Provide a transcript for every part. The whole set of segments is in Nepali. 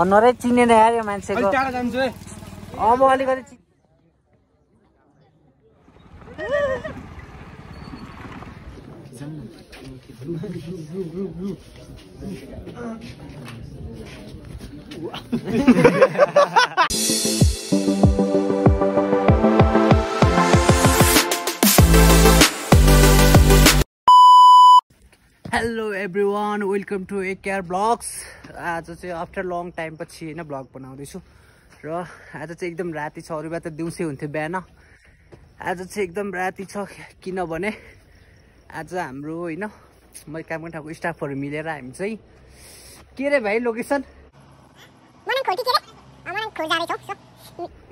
अनुहारै चिनेन यार यो मान्छेको अब अलिकति hello everyone welcome to a care blogs आज चाहिँ आफ्टर लङ टाइम पछि होइन ब्लग बनाउँदैछु। र आज चाहिँ एकदम राति छ। अरू बेला त दिउँसै हुन्थ्यो बिहान। आज चाहिँ एकदम राति छ किनभने आज हाम्रो होइन मैले काम गर्ने ठाउँको स्टाफहरू मिलेर हामी चाहिँ के अरे भाइ लोकेसन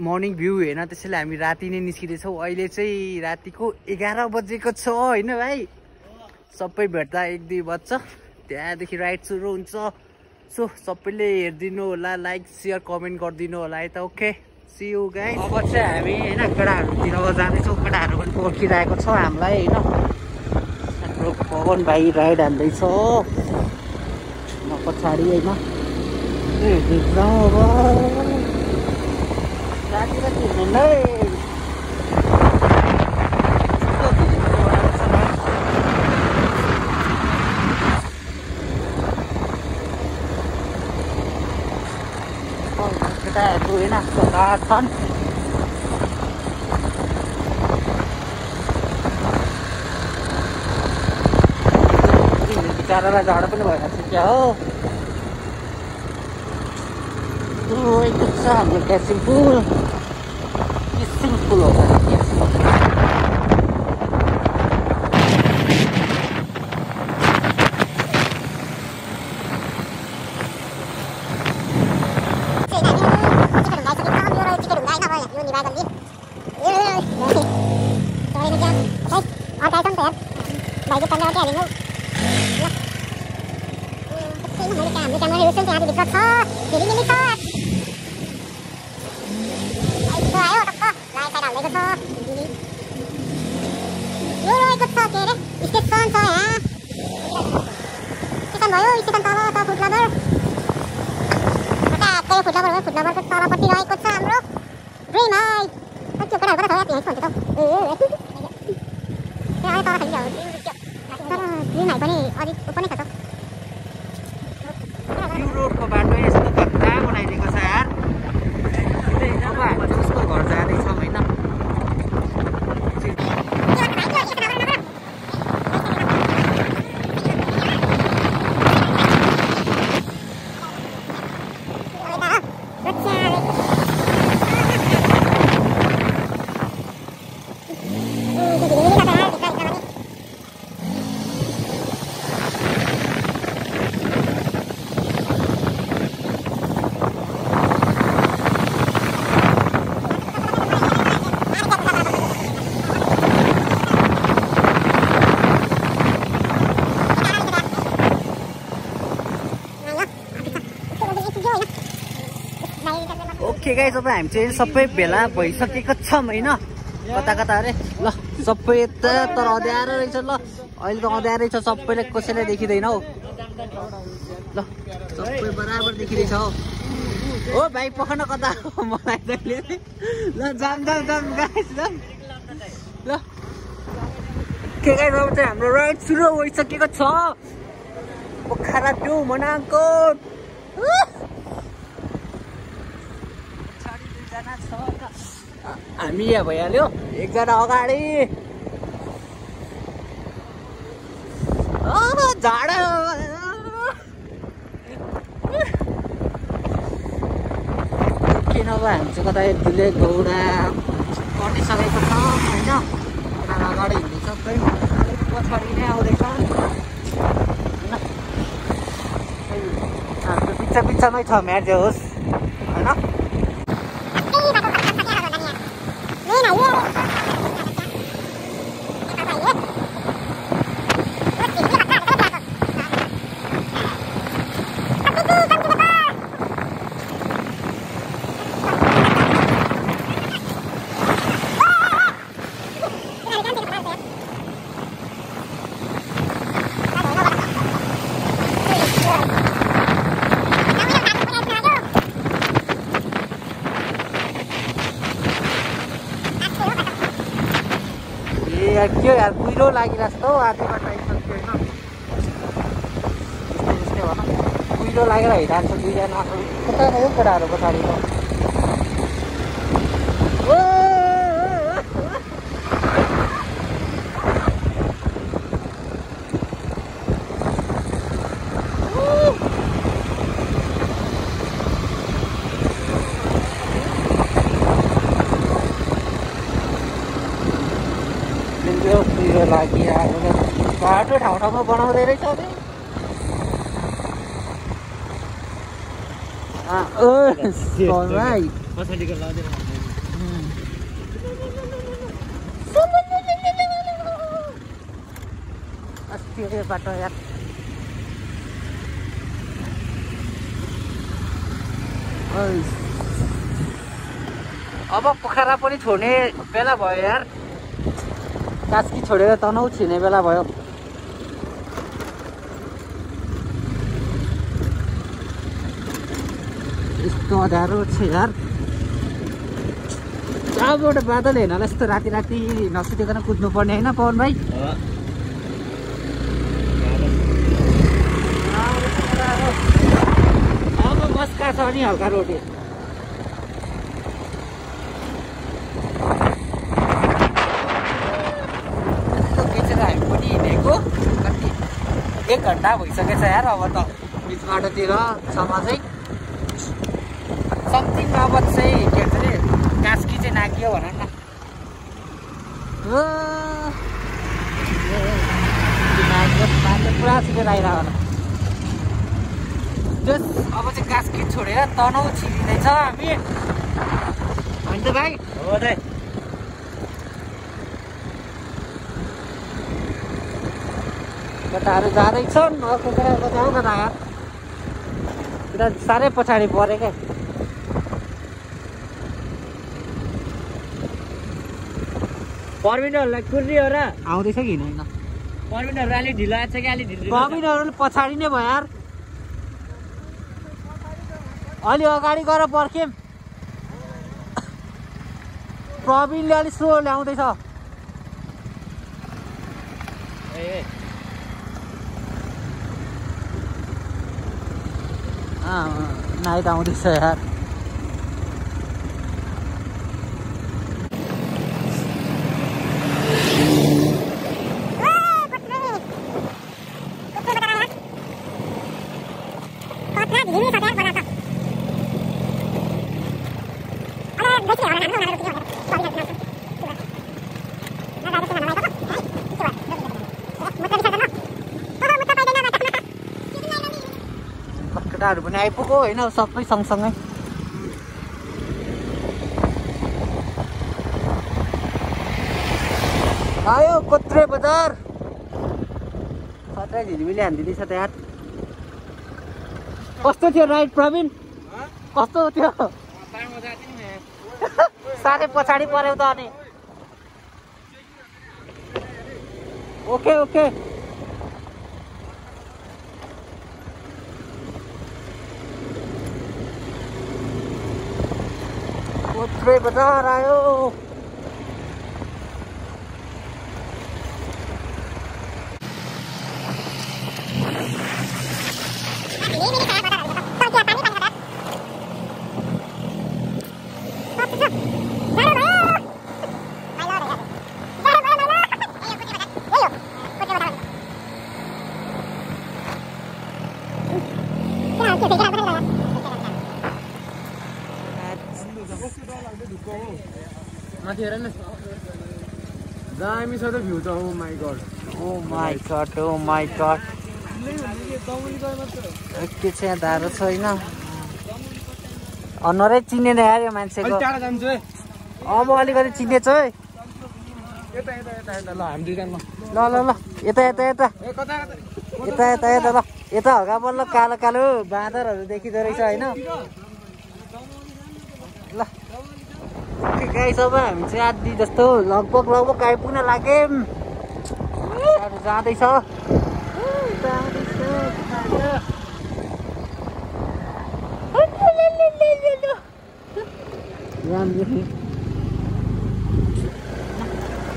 मर्निङ भ्यू हेर्न त्यसैले हामी राति नै निस्किँदैछौँ। अहिले चाहिँ रातिको एघार बजेको छ होइन भाइ। सबै भेट्दा एक दुई बज्छ। त्यहाँदेखि राइड सुरु हुन्छ। सो सबैले हेरिदिनु होला लाइक सेयर कमेन्ट गरिदिनु होला है त ओके सियु गाई अब चाहिँ हामी होइन केटाहरूतिर जाँदैछौँ। केटाहरू पनि पर्खिरहेको छ हामीलाई होइन? हाम्रो पवन भाइ राइड हान्दैछ। म पछाडि होइन? अब राति राति हिँड्नु है केटाहरू होइन छोरा छन् बिचरालाई झड पनि भइरहेको छ क्या हो ओ, यो छ हाम्रो क्यासिङ हुन्छ त ए त्यहाँ अलिक तल खालि तर ड्रिम हाई पनि अलिक ऊपर नै छ त यो रोडको बाटो यस्तो खतरा बनाइदिएको छ यार अब हामी जसको घर जाँदैछौँ होइन ओके गाई अब हामी चाहिँ सबै भेला भइसकेको छौँ होइन? कता कता अरे? ल सबै यता तर अँध्यारो रहेछ ल। अहिले त अँध्यारै छ सबैले कसैलाई देखिँदैन हौ। ल सबै बराबर देखिँदैछ हौ। हो भाइ पखन कता? मलाई तैँले ल जाम जाम जाम गाइस ल ल। के गाइस अब चाहिँ हाम्रो राइड सुरु भइसकेको छ। पोखरा टु मनाङकोट छ। हामी यहाँ भइहाल्यो। एकजना अगाडि। झाडा किन हामी चाहिँ कतै दुले गौडा कटिसकेको छ होइन? अगाडि खै अलिक पछाडि नै आउँदैछ। होइन? हाम्रो बिच्चा बिच्चामै छ म्याच होस् होइन Thank you. यार के हो कुहिरो लागिरहेको छ त हौ बाटो आइसक्यो होइन यस्तै कुहिरो लागेर हिँडिरहेको छ दुईजना कता गयो केटाहरू पछाडिको ओ, ओ, ओ, ओ। त्यो कुहिरो लागि आएर बाटो ठाउँ ठाउँमा बनाउँदै रहेछ अस्ति बाटो यार। अब पोखरा पनि छोड्ने बेला भयो यार कास्की छोडेर तनहु छिर्ने बेला भयो यस्तो अँध्यारो छ यार। जहाँबाट बादल हेर्नलाई यस्तो राति राति नसुतिकन कुद्नु पर्ने होइन पवन भाइ। अब मस्का छ नि हल्का रोटी। एक घन्टा भइसकेछ यार अब त बिच बाटोतिर सम्म चाहिँ समथिङ अब चाहिँ के भन्छ अरे कास्की चाहिँ नाकियो भन न पुरा छिटो आइरहेको जस अब चाहिँ कास्की छोडेर तनहु छिरिँदैछ हामी होइन त भाइ हो दाइ केटाहरू जाँदैछन् अर्को केटा कता कता यार. साह्रै पछाडि पऱ्यो क्या हो र। आउँदैछ कि हिँड्दैन पर्मिनहरू अलिक ढिलो आएको छ कि अलिक ढिलो प्रवीणहरू पछाडि नै भयो यार। अलि अगाडि गएर पर्ख्यौँ प्रवीणले अलिक स्लो ल्याउँदैछ। ए नाइट आउँदैछ यार। केटाहरू पनि आइपुग्यो होइन? सबै सँगसँगै। आयो कोत्रे बजार। खतरा झिलिमिली हानिदिँदैछ त यार। कस्तो थियो राइड प्रवीण? कस्तो थियो? साह्रै पछाडि पऱ्यौ त अनि। Okay okay. कोत्रे बजार आयो माथि हेर न दामी छ त भ्यू त ओ my God oh my God oh my God के चाहिँ यहाँ धारो छैन? अनुहारै चिनेन यार यो मान्छेको। टाढा जान्छु है अब अलिकति चिनेछ है यता यता यता यता ल ल। ल ल यता यता यता। ए कता? यता यता यता ल। यता हल्का बल्ल कालो कालो बाँदरहरू देखिँदो रहेछ होइन ल गाई सब हामी चाहिँ आधी जस्तो लगभग लगभग आइपुग्न लाग्यौँ गाडी जाँदैछ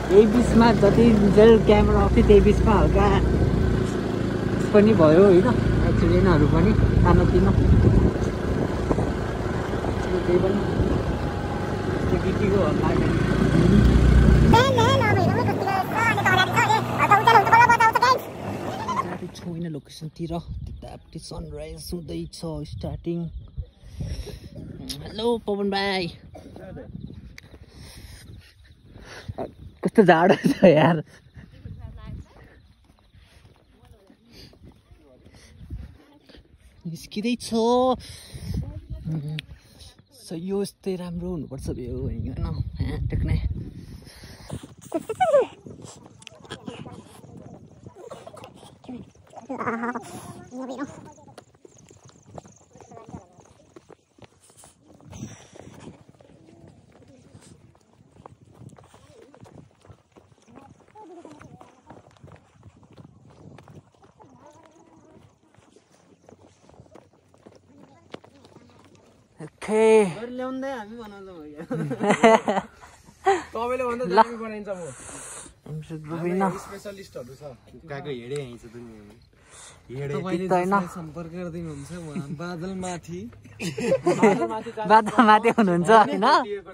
यही बिचमा जति जेल क्यामेरा अफ थियो त्यही बिचमा हल्का पनि भयो होइन एक्सिडेन्टहरू पनि सानोतिनो त्यही पनि छैन लोकेसनतिर त्यतापट्टि सनराइज हुँदैछ स्टार्टिङ हेलो पवन भाइ। कस्तो जाडो छ यार। निस्किँदैछ। सो यो यस्तै राम्रो हुनुपर्छ भ्यू होइन? टेक्ने ओके ल्याउँदै हामी बनाउँछौँ तपाईँले भन्दा दामी बनाइन्छ म। स्पेसलिस्टहरू छ। काको हेडे आइन्छ दुनियाँमा। तपाईँले त होइन। जसलाई सम्पर्क गरिदिनुहुन्छ उहाँ बादलमाथि। बाटोमाथि हुनुहुन्छ होइन।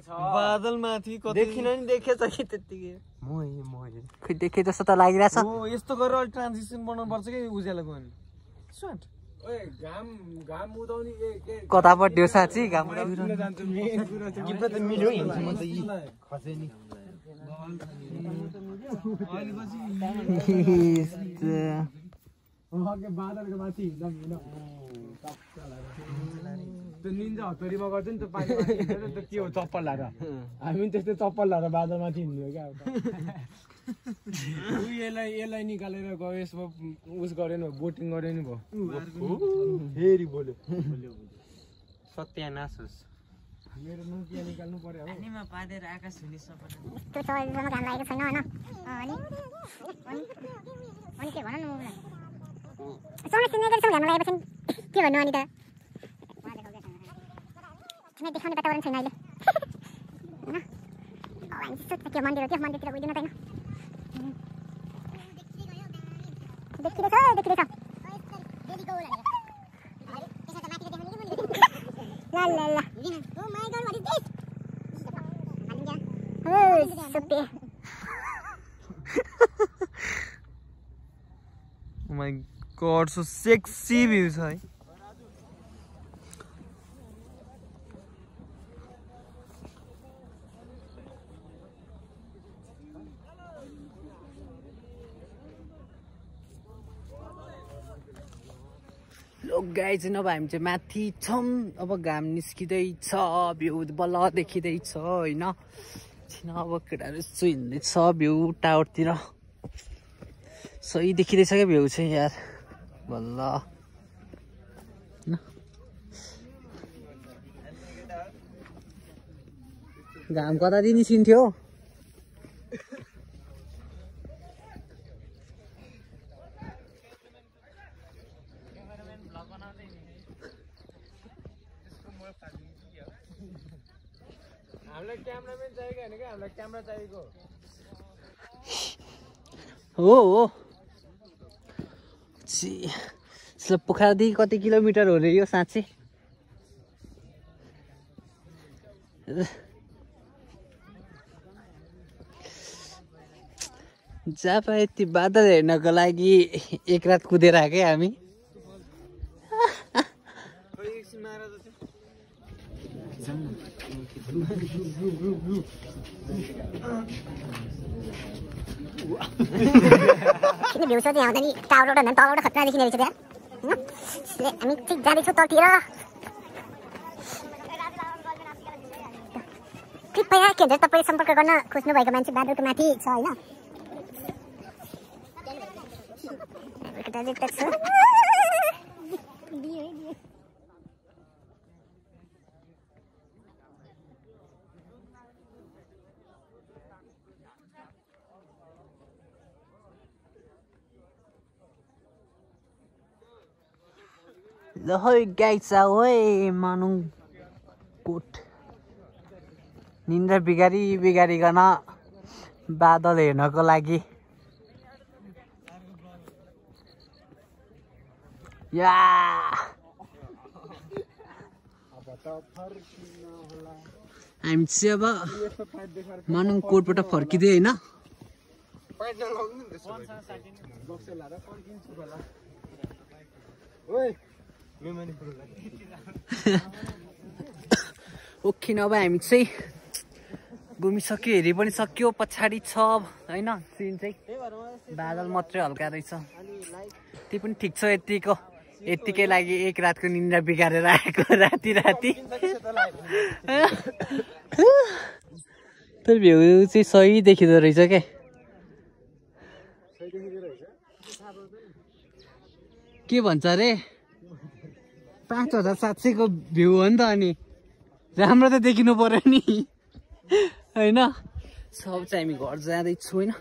बादलमाथि कति देखिन नि देखेछ कि त्यत्तिकै। म हेँ, म हेँ। खै देखे जस्तो त लागिरहेछ। हो यस्तो गरेर अलिक ट्रान्जिसन बनाउनु पर्छ कि उज्यालोको अनि। कतापट्टि हो साँच्ची घाम मिल्यो हिँड्छ म त यी खसे नि अघि बादलको माथि हिँड्दा पनि हिँड त्यो निन्जा हतरीमा गर्छ नि त्यो पानी त्यो के हो चप्पल लाएर। हामी पनि त्यस्तै चप्पल लाएर बादलमाथि हिँड्ने हो क्या। ऊ यसलाई यसलाई निकालेर गयो यसमा उस गऱ्यो नि बोटिङ गऱ्यो नि भयो। फेरि बोल्यो। सत्यानाश होस् मेरो नोकिया निकाल्नु पर्यो हो। त्यो चौधसँग घाम लागेको छैन होइन? अनि? अनि? के भन न उसलाई सँग चिनेको छौँ घाम लागेपछि के भन्नु अनि त? देखाउने वातावरण छैन अहिले। होइन? अब हामी सोध्छ के मन्दिर हो त्यो मन्दिरतिर गइदिनु त होइन। देखिँदैछ देखिँदैछ ल ल ल Oh, super my God so sexy view छ है गाई चाहिँ अब हामी चाहिँ माथि छौँ अब घाम निस्किँदैछ भ्यू बल्ल देखिँदैछ होइन? अब केटाहरू यसो हिँड्दैछ भ्यू टावरतिर। सही देखिँदैछ क्या भ्यू चाहिँ यार? बल्ल? घाम कतादेखि निस्किन्थ्यो हामीलाई क्यामराम्यान चाहिएको होइन क्या हामीलाई क्यामेरा चाहिएको हो छि पोखरादेखि कति किलोमिटर हो रे यो साँच्चै? जहाँ पाए यति बादल हेर्नको लागि एक रात कुदेर आएकै हामी। भ्यू चाहिँ आउँदा नि टावरबाट भन्दा पनि तलबाट खतरा देखिने रहेछ त्यहाँ हामी ठिक जाँदैछौँ तलतिर कृपया के भन्छ तपाईँले सम्पर्क गर्न खोज्नु भएको मान्छे बादलको माथि छ होइन गाइस आऊ है मानु कोट निन्द्रा बिगारी बिगारिकन बादल हेर्नको लागि या हामी चाहिँ अब मानङ कोटबाट फर्किँदै होइन ओके नभए हामी चाहिँ घुमिसक्यो हेरि पनि सक्यो पछाडि छ होइन? सिन चाहिँ बादल मात्रै हल्का रहेछ। त्यो पनि ठिक छ यतिको। यतिकै लागि एक रातको निन्द्रा बिगारेर आएको राति राति। तर भ्यू चाहिँ सही देखिँदो रहेछ क्या के भन्छ अरे? पाँच हजार सात सयको भ्यू हो नि त अनि। राम्रो त देखिनु पऱ्यो नि। होइन? सब चाहिँ हामी घर जाँदैछु होइन।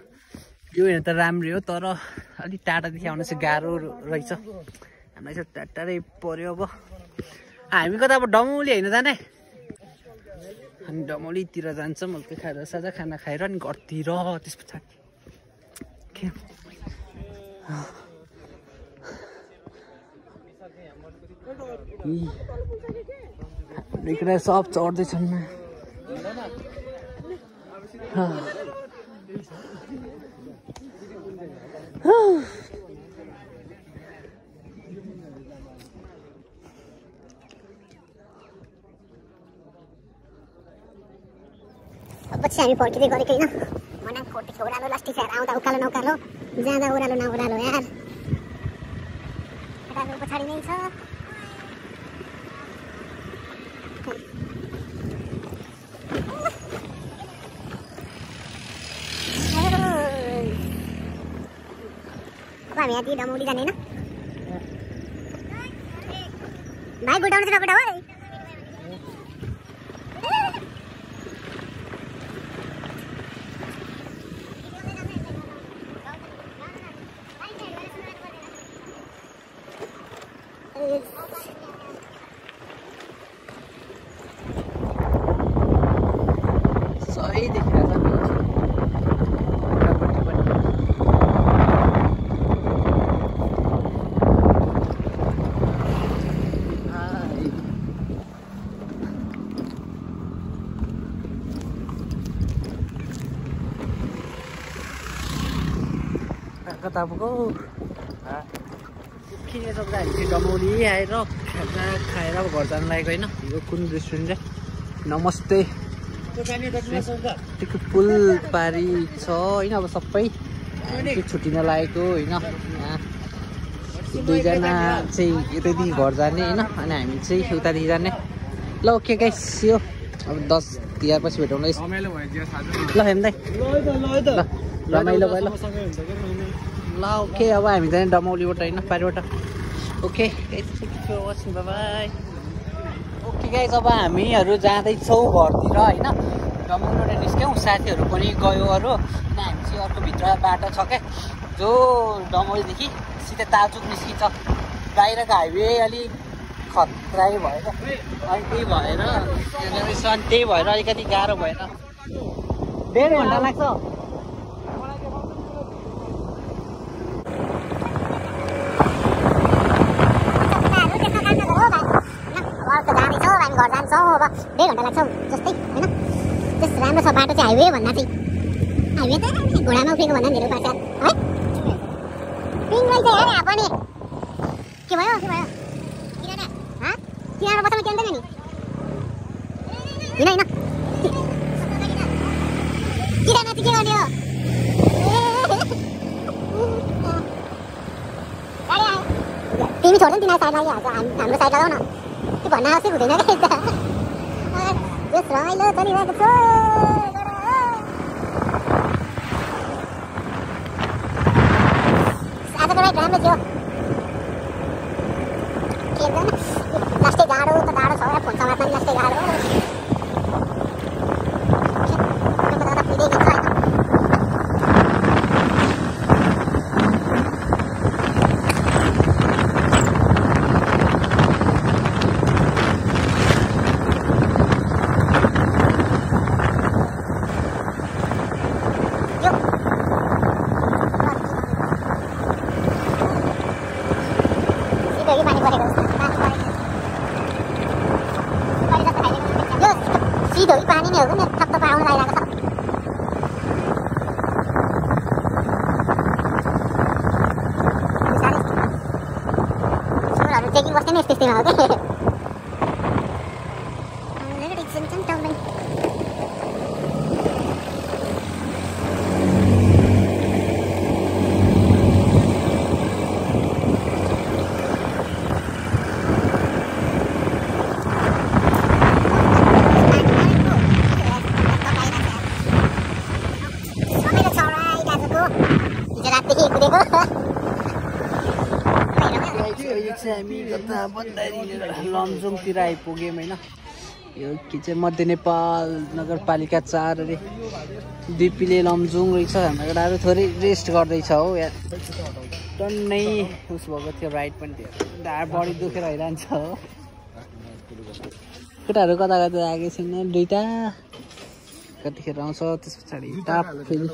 भ्यू हेर्नु त राम्रै हो तर अलिक टाढादेखि आउनु चाहिँ गाह्रो रहेछ। हामीलाई चाहिँ टाढा टाढै पऱ्यो अब हामी कता अब डमौली होइन जाने? अनि डमौलीतिर जान्छौँ हल्का खाजा साजा खाना खाएर अनि घरतिर त्यस पछाडि इकडे सब चढ्दैछन् पछि हामी फर्किँदै गरेको होइन मना फोर्टी ओह्रालो लास्टी फेर आउँदा उकालो न उकालो जाँदा ओह्रालो न ओह्रालो यार। पछाडि नै छ अब हामी यहाँ डमौली जाने होइन भाइ बुढाउनु चाहिँ नबुढाऊ है तपाईँको किने सक्दा हामी चाहिँ डमौली आएर खाजा खाएर अब घर जानु लागेको होइन यो कुन रेस्टुरेन्ट चाहिँ नमस्ते त्यो पुल पारी छ होइन अब सबै छुट्टिन लागेको होइन दुईजना चाहिँ यतैदेखि घर जाने होइन अनि हामी चाहिँ उतादेखि जाने ल ओके गाइस यो अब दस तिहार पछि भेटौँ ल रमाइलो भयो जिया साथी ल हेर्दै ल रमाइलो भयो ल ल ओके अब हामी जाने डमौलीबाट होइन पारिबाट। ओके बाई ओके गाइज अब हामीहरू जाँदैछौँ घरतिर होइन? डमौलीबाट निस्क्यौँ साथीहरू पनि गयो अरू। अनि हामी चाहिँ अर्को भित्र बाटो छ क्या जो डमौलीदेखि सिधै तालचुक निस्किन्छ। बाहिरको हाइवे अलिक खतरै भएर अनि त्यही भएर अनि त्यही भएर अलिकति गाह्रो भएर। डेढ घन्टा लाग्छ अर्को हामी घर जान्छौँ अब डेढ घन्टा लाग्छ जस्तै होइन त्यस राम्रो छ बाटो चाहिँ हाइवे भन्दा चाहिँ हाइवे त घोडामा उफ्रेको भन्दा धेरै उपास है पिङलाई चाहिँ हेर पनि के भयो के भयो किनारमा बस्न जान्दैन नि होइन होइन किरा नाति के गर्ने हो तिमी छोड्छ नि तिनीहरू साइड लागिहाल्छ हाम- हाम्रो साइड लगाउ न भन्न आवश्यक हुँदैन क्या यता यस रमाइलो चलिरहेको छ आजको राइड राम्रो थियो के भन्छ लास्टै गाह्रो त गाह्रो छ यार फोन समात्न पनि लास्टै गाह्रो अन्त दादा कुइदै गएको छ होइन यो कि पानी परेको जस्तो पानी परेको सुपारी जस्तो खाइदिएको यो सिधो कि पानी नै हो कि थप्प आउनु लागिरहेको छ चुरोहरू चेकिङ बस्ने नै यस्तो यस्तैमा हो कि एकछिन हामी लमजुङतिर आइपुग्यौँ होइन। यो के चाहिँ मध्य नेपाल नगरपालिका चार अरे डिपीले लमजुङ रहेछ हाम्रो केटाहरू थोरै रेस्ट गर्दैछ हो। यहाँ टन्नै उस भएको थियो राइड पनि थियो। ढाड बडी दुखेर आइरहन्छ हो। केटाहरू कता कता आएको छैन? दुइटा कतिखेर आउँछ त्यस पछाडि फेरि।